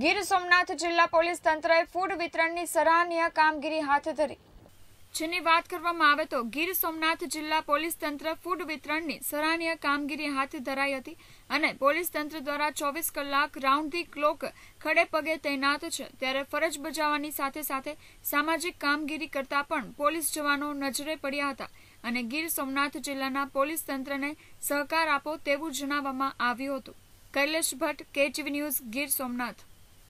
ગીર સોમનાથ જિલ્લા પોલીસ તંત્રએ ફૂડ વિતરણની સરાહનીય કામગીરી હાથ ધરી. જેની વાત કરવામાં આવે તો ગીર સોમનાથ જિલ્લા પોલીસ તંત્ર ફૂડ વિતરણની સરાહનીય કામગીરી હાથ ધરાઈ હતી અને પોલીસ તંત્ર દ્વારા ચોવીસ કલાક રાઉન્ડ ધી ક્લોક ખડે પગે તૈનાત છે. ત્યારે ફરજ બજાવવાની સાથે સાથે સામાજિક કામગીરી કરતા પણ પોલીસ જવાનો નજરે પડ્યા હતા અને ગીર સોમનાથ જિલ્લાના પોલીસ તંત્રને સહકાર આપો તેવું જણાવવામાં આવ્યું હતું. Kailesh Bhatt, KTV news, Gir Somnath.